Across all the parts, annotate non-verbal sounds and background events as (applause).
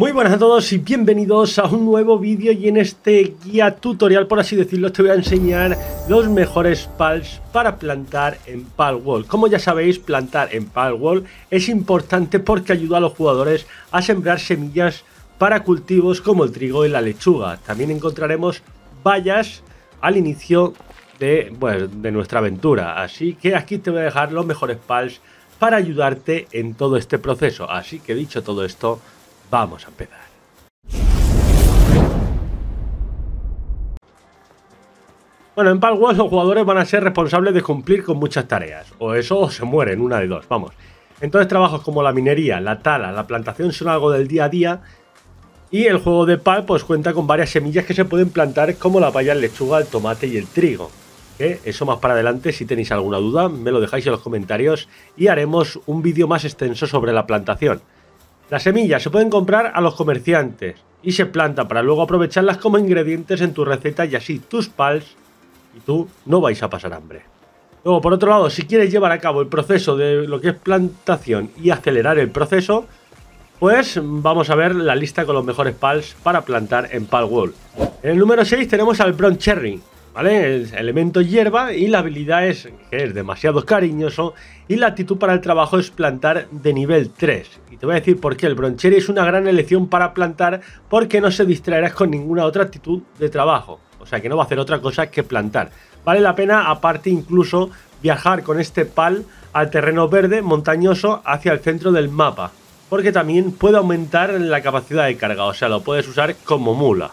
Muy buenas a todos y bienvenidos a un nuevo vídeo y en este guía tutorial, por así decirlo, te voy a enseñar los mejores pals para plantar en Palwall. Como ya sabéis, plantar en Palwall es importante porque ayuda a los jugadores a sembrar semillas para cultivos como el trigo y la lechuga. También encontraremos vallas al inicio de, de nuestra aventura, así que aquí te voy a dejar los mejores pals para ayudarte en todo este proceso. Así que dicho todo esto, Vamos a empezar. Bueno, en Palworld los jugadores van a ser responsables de cumplir con muchas tareas, o eso o se mueren, una de dos, vamos. Entonces trabajos como la minería, la tala, la plantación son algo del día a día y el juego de Pal pues cuenta con varias semillas que se pueden plantar como la paya, el lechuga, el tomate y el trigo. Eso más para adelante, si tenéis alguna duda me lo dejáis en los comentarios y haremos un vídeo más extenso sobre la plantación. Las semillas se pueden comprar a los comerciantes y se plantan para luego aprovecharlas como ingredientes en tu receta y así tus pals y tú no vais a pasar hambre. Luego, por otro lado, si quieres llevar a cabo el proceso de lo que es plantación y acelerar el proceso, pues vamos a ver la lista con los mejores pals para plantar en Pal Wall. En el número 6 tenemos al Brown Cherry, ¿vale? El elemento hierba y la habilidad es que es demasiado cariñoso y la actitud para el trabajo es plantar de nivel 3. Y te voy a decir por qué el broncheri es una gran elección para plantar porque no se distraerás con ninguna otra actitud de trabajo. O sea que no va a hacer otra cosa que plantar. Vale la pena aparte incluso viajar con este pal al terreno verde montañoso hacia el centro del mapa. Porque también puede aumentar la capacidad de carga, o sea, lo puedes usar como mula.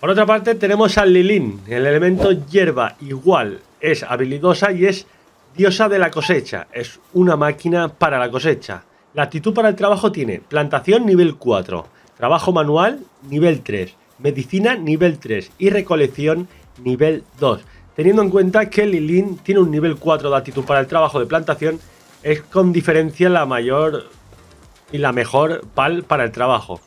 Por otra parte tenemos al Lilin, el elemento hierba igual, es habilidosa y es diosa de la cosecha, es una máquina para la cosecha. La actitud para el trabajo tiene plantación nivel 4, trabajo manual nivel 3, medicina nivel 3 y recolección nivel 2. Teniendo en cuenta que Lilin tiene un nivel 4 de actitud para el trabajo de plantación, es con diferencia la mayor y la mejor pal para el trabajo.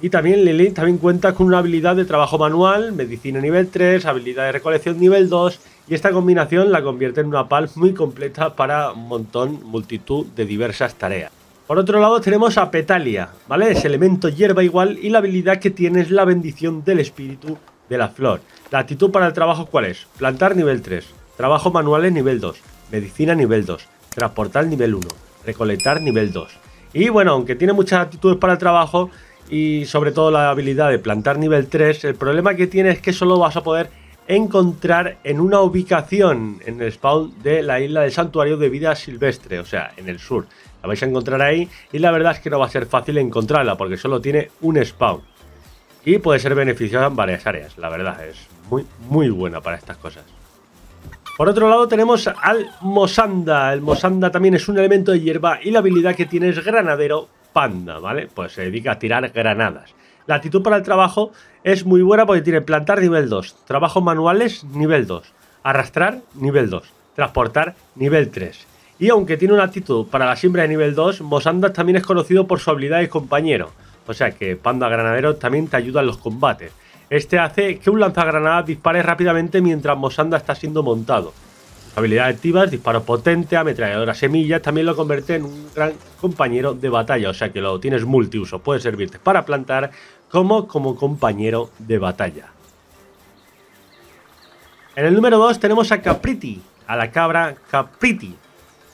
Y también Lilith también cuenta con una habilidad de trabajo manual, medicina nivel 3, habilidad de recolección nivel 2 y esta combinación la convierte en una PAL muy completa para un montón, multitud de diversas tareas. Por otro lado tenemos a Petalia, ¿vale? Es elemento hierba igual y la habilidad que tiene es la bendición del espíritu de la flor. La actitud para el trabajo ¿cuál es? Plantar nivel 3, trabajo manual nivel 2, medicina nivel 2, transportar nivel 1, recolectar nivel 2. Y bueno, aunque tiene muchas actitudes para el trabajo, y sobre todo la habilidad de plantar nivel 3, el problema que tiene es que solo vas a poder encontrar en una ubicación en el spawn de la isla del santuario de vida silvestre, o sea, en el sur. La vais a encontrar ahí y la verdad es que no va a ser fácil encontrarla porque solo tiene un spawn. Y puede ser beneficiosa en varias áreas, la verdad, es muy, muy buena para estas cosas. Por otro lado tenemos al Mosanda. El Mosanda también es un elemento de hierba y la habilidad que tiene es granadero panda, ¿vale? Pues se dedica a tirar granadas. La actitud para el trabajo es muy buena porque tiene plantar nivel 2, trabajo manuales nivel 2, arrastrar nivel 2, transportar nivel 3. Y aunque tiene una actitud para la siembra de nivel 2, Mosandas también es conocido por su habilidad de compañero. O sea que Panda Granadero también te ayuda en los combates. Este hace que un lanzagranadas dispare rápidamente mientras Mosanda está siendo montado. Habilidades activas, disparo potente, ametralladora semillas, también lo convierte en un gran compañero de batalla, o sea que lo tienes multiuso, puede servirte para plantar como como compañero de batalla. En el número 2 tenemos a Capriti, a la cabra Capriti.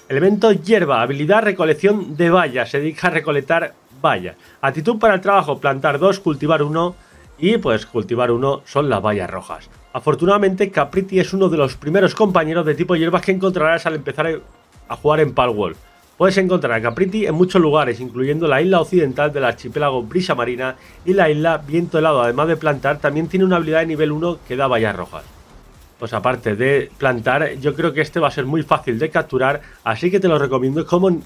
Elemento hierba, habilidad recolección de vallas, se dedica a recolectar vallas. Actitud para el trabajo, plantar 2, cultivar 1 y pues cultivar 1 son las vallas rojas. Afortunadamente, Capriti es uno de los primeros compañeros de tipo hierbas que encontrarás al empezar a jugar en Palworld. Puedes encontrar a Capriti en muchos lugares, incluyendo la isla occidental del archipiélago Brisa Marina y la isla Viento Helado. Además de plantar, también tiene una habilidad de nivel 1 que da vallas rojas. Pues aparte de plantar, yo creo que este va a ser muy fácil de capturar, así que te lo recomiendo como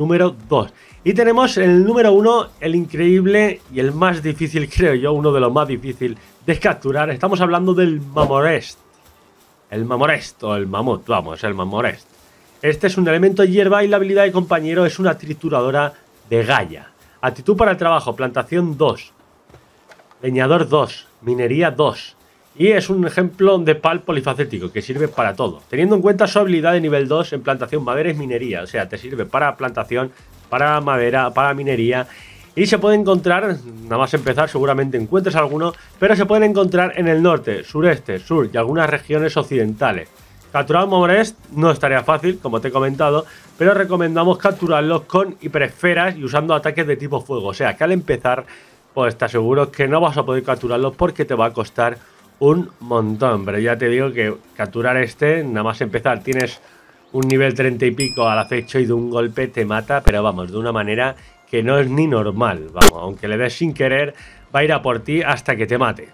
número 2. Y tenemos el número 1, el increíble y el más difícil, (laughs) creo yo, uno de los más difíciles de capturar. Estamos hablando del Mamorest. El Mamorest o el Mamut, vamos, el Mamorest. Este es un elemento hierba y la habilidad de compañero es una trituradora de Gaia. Actitud para el trabajo, plantación 2. Leñador 2, minería 2. Y es un ejemplo de pal polifacético que sirve para todo. Teniendo en cuenta su habilidad de nivel 2 en plantación madera y minería. O sea, te sirve para plantación para madera, para minería. Y se puede encontrar, nada más empezar seguramente encuentres alguno, pero se pueden encontrar en el norte, sureste, sur y algunas regiones occidentales. Capturar un Momorest no estaría fácil, como te he comentado, pero recomendamos capturarlos con hiperesferas y usando ataques de tipo fuego. O sea que al empezar, pues te aseguro que no vas a poder capturarlos porque te va a costar un montón. Pero ya te digo que capturar este, nada más empezar, tienes un nivel 30 y pico al acecho y de un golpe te mata, pero vamos, de una manera que no es ni normal. Vamos, aunque le des sin querer, va a ir a por ti hasta que te mate.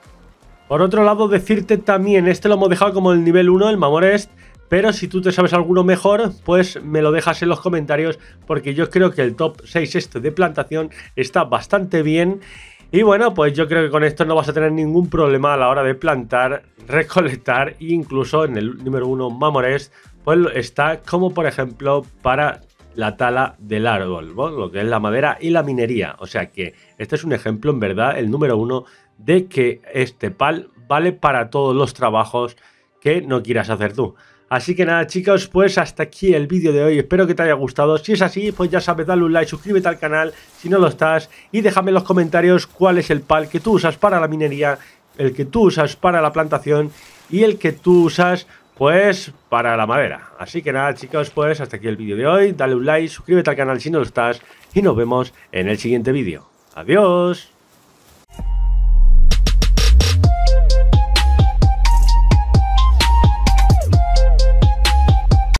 Por otro lado, decirte también, este lo hemos dejado como el nivel 1, el Mamorest, pero si tú te sabes alguno mejor, pues me lo dejas en los comentarios, porque yo creo que el top 6 este de plantación está bastante bien. Y bueno, pues yo creo que con esto no vas a tener ningún problema a la hora de plantar, recolectar e incluso en el número 1 Mamorest, pues está como por ejemplo para la tala del árbol, lo que es la madera y la minería. O sea que este es un ejemplo en verdad, el número uno de que este pal vale para todos los trabajos que no quieras hacer tú. Así que nada chicos, pues hasta aquí el vídeo de hoy, espero que te haya gustado, si es así, pues ya sabes, dale un like, suscríbete al canal si no lo estás y déjame en los comentarios cuál es el pal que tú usas para la minería, el que tú usas para la plantación y el que tú usas pues para la madera. Así que nada chicos, pues hasta aquí el vídeo de hoy, dale un like, suscríbete al canal si no lo estás y nos vemos en el siguiente vídeo. Adiós.